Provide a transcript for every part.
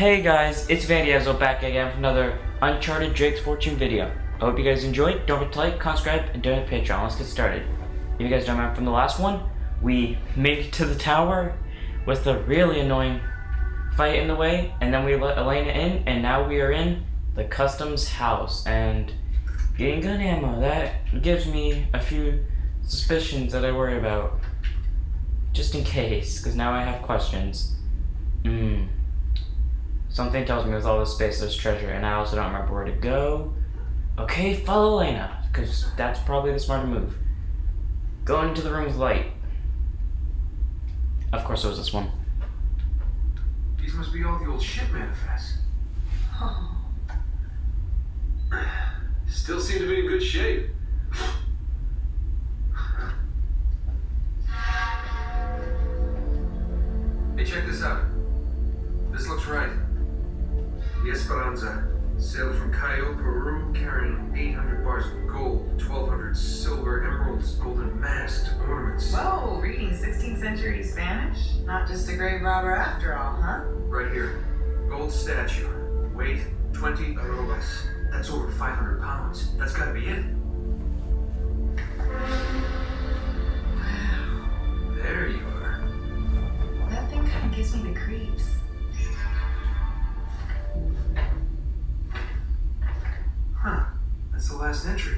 Hey guys, it's Van back again for another Uncharted Drake's Fortune video. I hope you guys enjoyed. Don't forget to like, subscribe, and donate to Patreon. Let's get started. If you guys don't remember from the last one, we made it to the tower with a really annoying fight in the way, and then we let Elena in, and now we are in the customs house, and getting gun ammo. That gives me a few suspicions that I worry about. Just in case, because now I have questions. Hmm. Something tells me with all this space there's treasure, and I also don't remember where to go. Okay, follow Elena, because that's probably the smarter move. Go into the room with light. Of course it was this one. These must be all the old ship manifests. Still seem to be in good shape. The sailed from Callao, Peru, carrying 800 bars of gold, 1,200 silver emeralds, golden masked ornaments. Whoa, reading 16th century Spanish? Not just a grave robber after all, huh? Right here. Gold statue. Weight 20 arrobas. That's over 500 pounds. That's gotta be it. There you are. That thing kind of gives me the creeps. Last entry.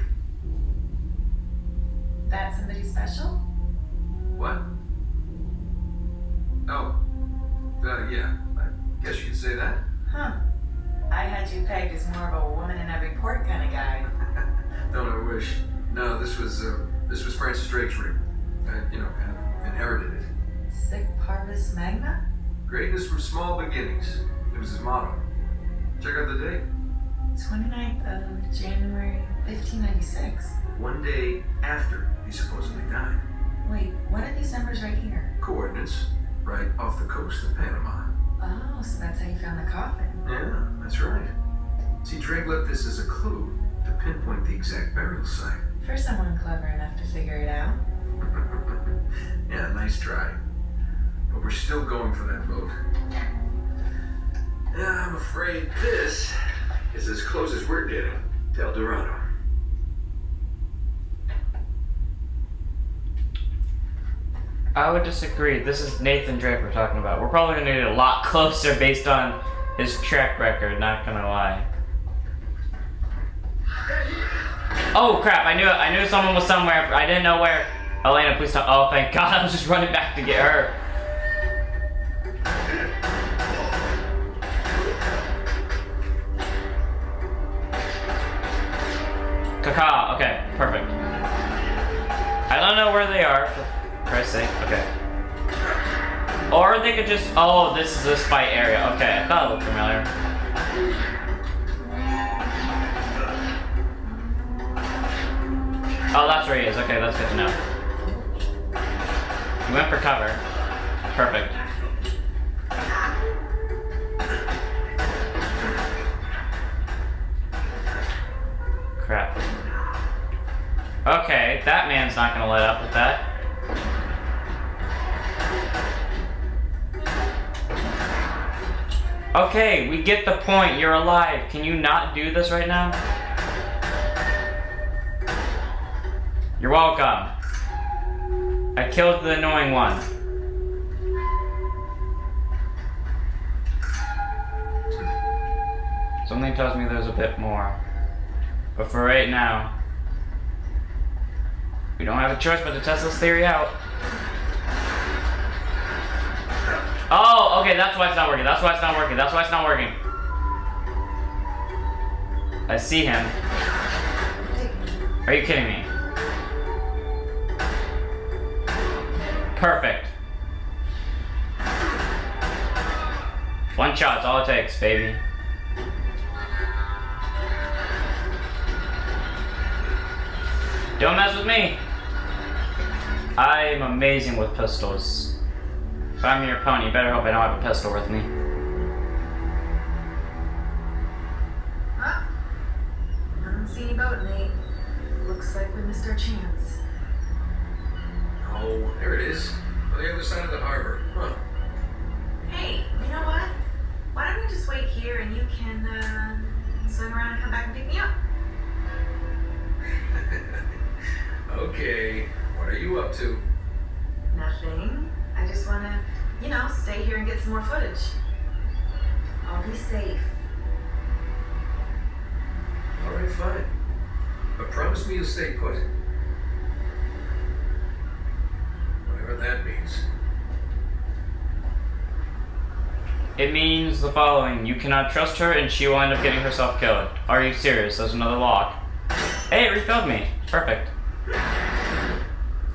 That somebody special? What? Oh. Uh, yeah. I guess you could say that. Huh. I had you pegged as more of a woman in every port kind of guy. Don't I wish. No, this was, uh, this was Francis Drake's ring. I, you know, kind of inherited it. Sic parvis magna? Greatness from small beginnings. It was his motto. Check out the date. 29th of January, 1596. One day after he supposedly died. Wait, what are these numbers right here? Coordinates, right off the coast of Panama. Oh, so that's how you found the coffin. Yeah, that's right. See, Drake left this as a clue to pinpoint the exact burial site. For someone clever enough to figure it out. yeah, nice try. But we're still going for that boat. Yeah, I'm afraid this is as close as we're getting to El Dorado. I would disagree. This is Nathan Drake we're talking about. We're probably gonna get a lot closer based on his track record, not gonna lie. Oh crap, I knew it. I knew someone was somewhere. I didn't know where. Elena, please stop. Oh, thank God. I was just running back to get her. Kaka. Okay, perfect. I don't know where they are, for Christ's sake. Okay. Or they could just, oh, this is this fight area. Okay, I thought it looked familiar. Oh, that's where he is. Okay, that's good to know. He went for cover. Perfect. Crap. Okay, that man's not gonna let up with that. Okay, we get the point. You're alive. Can you not do this right now? You're welcome. I killed the annoying one. Something tells me there's a bit more. But for right now, we don't have a choice but to test this theory out. Oh, okay, that's why it's not working. That's why it's not working. That's why it's not working. I see him. Are you kidding me? Perfect. One shot's all it takes, baby. Don't mess with me. I'm amazing with pistols. If I'm your pony, you better hope I don't have a pistol with me. Huh? I don't see any boat, Nate. Looks like we missed our chance. Oh, there it is. On the other side of the harbor. Huh. Hey, you know what? Why don't we just wait here and you can uh, swing around and come back and pick me up. Okay, what are you up to? Nothing. I just want to, you know, stay here and get some more footage. I'll be safe. Alright, fine. But promise me you'll stay put. Whatever that means. It means the following. You cannot trust her and she will end up getting herself killed. Are you serious? There's another lock. Hey, it refilled me. Perfect.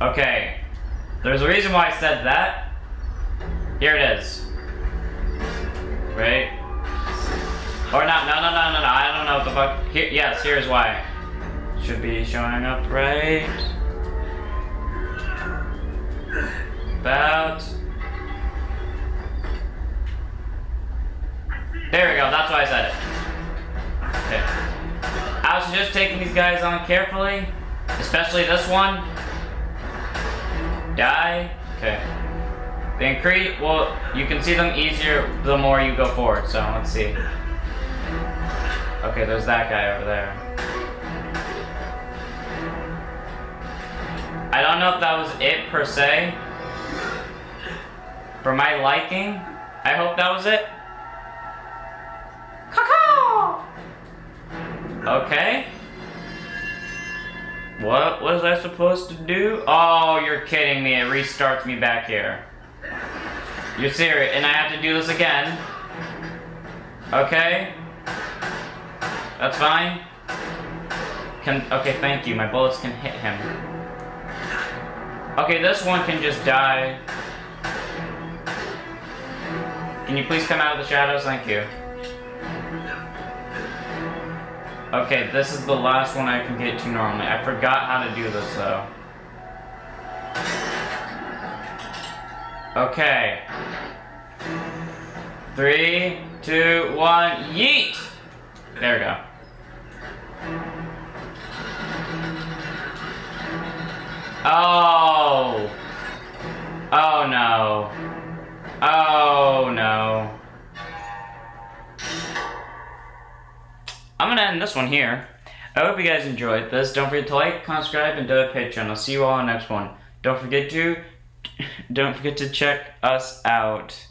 Okay. There's a reason why I said that. Here it is. Right? Or not, no, no, no, no, no, I don't know what the fuck. Here, yes, here's why. Should be showing up right. About. There we go, that's why I said it. Okay. I was just taking these guys on carefully. Especially this one. Die. Okay. The increase, well, you can see them easier the more you go forward, so let's see. Okay, there's that guy over there. I don't know if that was it per se. For my liking, I hope that was it. Okay. What was I supposed to do? Oh, you're kidding me. It restarts me back here. You're serious. And I have to do this again. Okay. That's fine. Can okay, thank you. My bullets can hit him. Okay, this one can just die. Can you please come out of the shadows? Thank you. Okay, this is the last one I can get to normally. I forgot how to do this though. Okay. Three, two, one, yeet! There we go. Oh. Oh no. Oh no. I'm gonna end this one here. I hope you guys enjoyed this. Don't forget to like, subscribe, and donate Patreon. I'll see you all in the next one. Don't forget to don't forget to check us out.